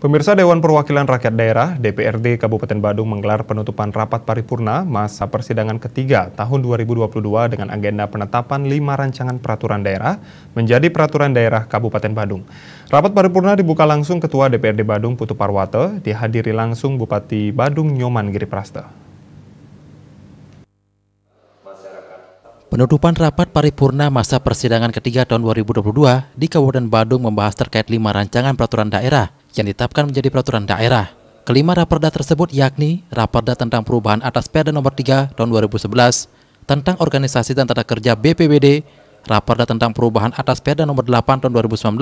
Pemirsa Dewan Perwakilan Rakyat Daerah DPRD Kabupaten Badung menggelar penutupan rapat paripurna masa persidangan ketiga tahun 2022 dengan agenda penetapan lima rancangan peraturan daerah menjadi peraturan daerah Kabupaten Badung. Rapat paripurna dibuka langsung Ketua DPRD Badung Putu Parwate, dihadiri langsung Bupati Badung Nyoman Giriprasta. Penutupan rapat paripurna masa persidangan ketiga tahun 2022 di Kabupaten Badung membahas terkait lima rancangan peraturan daerah yang ditetapkan menjadi peraturan daerah. Kelima raperda tersebut yakni Raperda tentang perubahan atas Perda nomor 3 tahun 2011 tentang organisasi dan tata kerja BPBD, Raperda tentang perubahan atas Perda nomor 8 tahun 2019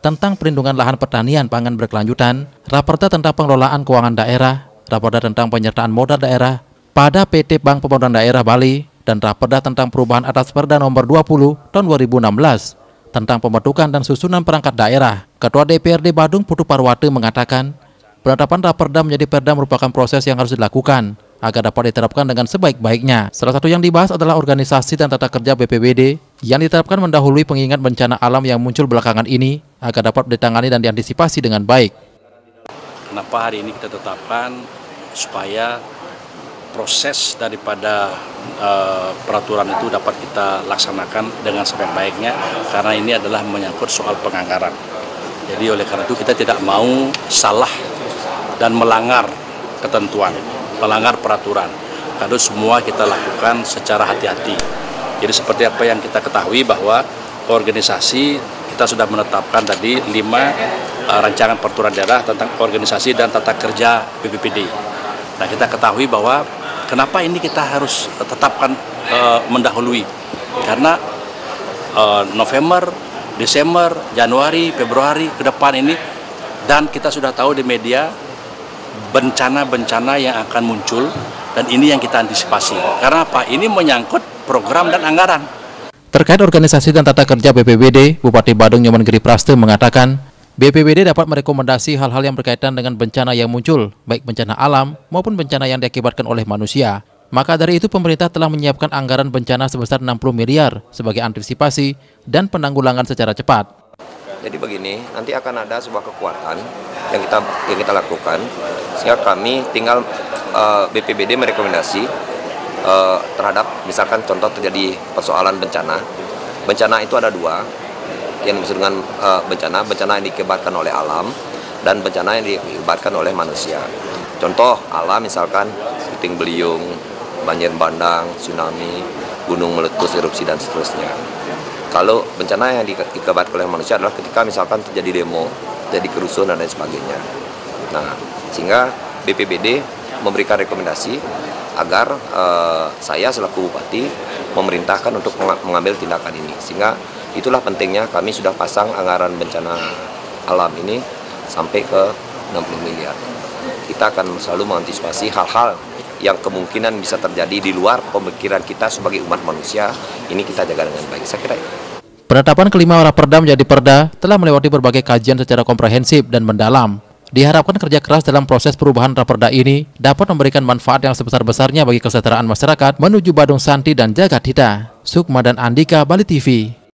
tentang perlindungan lahan pertanian pangan berkelanjutan, Raperda tentang pengelolaan keuangan daerah, Raperda tentang penyertaan modal daerah pada PT Bank Pembangunan Daerah Bali, dan Raperda tentang perubahan atas Perda nomor 20 tahun 2016 tentang pembentukan dan susunan perangkat daerah. Ketua DPRD Badung Putu Parwate mengatakan, penetapan Raperda menjadi Perda merupakan proses yang harus dilakukan agar dapat diterapkan dengan sebaik-baiknya. Salah satu yang dibahas adalah organisasi dan tata kerja BPBD yang diterapkan mendahului pengingat bencana alam yang muncul belakangan ini agar dapat ditangani dan diantisipasi dengan baik. Kenapa hari ini kita tetapkan supaya proses daripada uh, peraturan itu dapat kita laksanakan dengan sebaik-baiknya karena ini adalah menyangkut soal penganggaran. Jadi oleh karena itu kita tidak mau salah dan melanggar ketentuan, melanggar peraturan. Karena semua kita lakukan secara hati-hati. Jadi seperti apa yang kita ketahui bahwa organisasi kita sudah menetapkan tadi lima uh, rancangan peraturan daerah tentang organisasi dan tata kerja BPPD. Nah kita ketahui bahwa Kenapa ini kita harus tetapkan uh, mendahului? Karena uh, November, Desember, Januari, Februari ke depan ini dan kita sudah tahu di media bencana-bencana yang akan muncul dan ini yang kita antisipasi. Karena apa? Ini menyangkut program dan anggaran. Terkait organisasi dan tata kerja BPBD, Bupati Badung Nyoman Giri Praste mengatakan BPBD dapat merekomendasi hal-hal yang berkaitan dengan bencana yang muncul, baik bencana alam maupun bencana yang diakibatkan oleh manusia. Maka dari itu pemerintah telah menyiapkan anggaran bencana sebesar 60 miliar sebagai antisipasi dan penanggulangan secara cepat. Jadi begini, nanti akan ada sebuah kekuatan yang kita yang kita lakukan sehingga kami tinggal uh, eh, BPBD merekomendasi uh, terhadap misalkan contoh terjadi persoalan bencana. Bencana itu ada dua, yang disebut dengan uh, bencana, bencana yang dikibatkan oleh alam dan bencana yang dikibatkan oleh manusia. Contoh alam misalkan puting beliung, banjir bandang, tsunami, gunung meletus, erupsi dan seterusnya. Kalau bencana yang dikibatkan oleh manusia adalah ketika misalkan terjadi demo, jadi kerusuhan dan lain sebagainya. Nah, sehingga BPBD memberikan rekomendasi agar uh, saya selaku bupati memerintahkan untuk mengambil tindakan ini sehingga itulah pentingnya kami sudah pasang anggaran bencana alam ini sampai ke 60 miliar kita akan selalu mengantisipasi hal-hal yang kemungkinan bisa terjadi di luar pemikiran kita sebagai umat manusia ini kita jaga dengan baik saya kira. Penetapan kelima orang perda menjadi perda telah melewati berbagai kajian secara komprehensif dan mendalam. Diharapkan kerja keras dalam proses perubahan raperda ini dapat memberikan manfaat yang sebesar-besarnya bagi kesejahteraan masyarakat menuju Badung Santi dan Jagat Hita. Sukma dan Andika, Bali TV.